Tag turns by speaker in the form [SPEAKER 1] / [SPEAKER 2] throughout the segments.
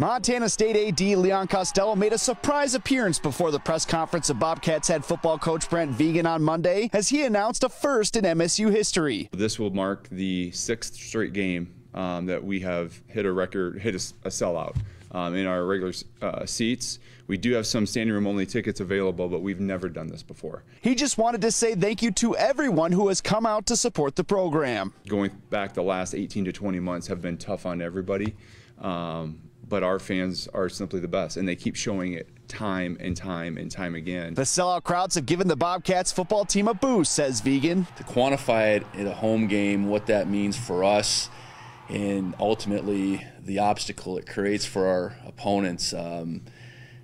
[SPEAKER 1] Montana State AD Leon Costello made a surprise appearance before the press conference of Bobcats head football coach Brent Vigen on Monday as he announced a first in MSU history.
[SPEAKER 2] This will mark the sixth straight game um, that we have hit a record, hit a, a sellout um, in our regular uh, seats. We do have some standing room only tickets available, but we've never done this before.
[SPEAKER 1] He just wanted to say thank you to everyone who has come out to support the program.
[SPEAKER 2] Going back the last 18 to 20 months have been tough on everybody. Um, but our fans are simply the best, and they keep showing it time and time and time again.
[SPEAKER 1] The sellout crowds have given the Bobcats football team a boost, says Vigen.
[SPEAKER 3] To quantify it in a home game, what that means for us, and ultimately the obstacle it creates for our opponents. Um,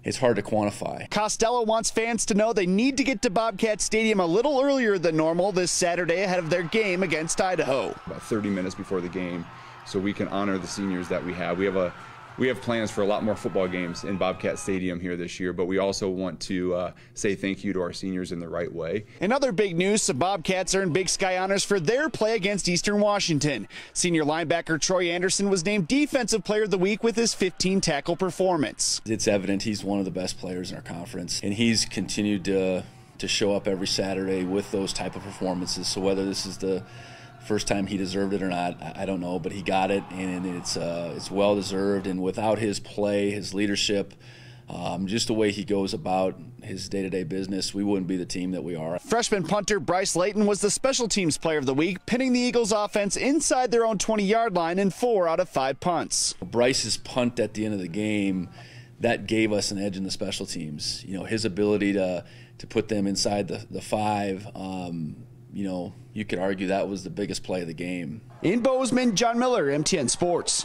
[SPEAKER 3] it's hard to quantify.
[SPEAKER 1] Costello wants fans to know they need to get to Bobcat Stadium a little earlier than normal this Saturday ahead of their game against Idaho.
[SPEAKER 2] About 30 minutes before the game, so we can honor the seniors that we have. We have a we have plans for a lot more football games in Bobcat Stadium here this year, but we also want to uh, say thank you to our seniors in the right way.
[SPEAKER 1] In other big news, the Bobcats earned Big Sky honors for their play against Eastern Washington. Senior linebacker Troy Andersen was named Defensive Player of the Week with his 15 tackle performance.
[SPEAKER 3] It's evident he's one of the best players in our conference, and he's continued to to show up every Saturday with those type of performances. So whether this is the first time he deserved it or not, I don't know, but he got it, and it's uh, it's well deserved. And without his play, his leadership, um, just the way he goes about his day-to-day business, we wouldn't be the team that we are.
[SPEAKER 1] Freshman punter Bryce Layton was the special teams player of the week, pinning the Eagles offense inside their own 20-yard line in four out of five punts.
[SPEAKER 3] Bryce's punt at the end of the game, that gave us an edge in the special teams. You know, his ability to to put them inside the, the five, um, you know, you could argue that was the biggest play of the game.
[SPEAKER 1] In Bozeman, John Miller, MTN Sports.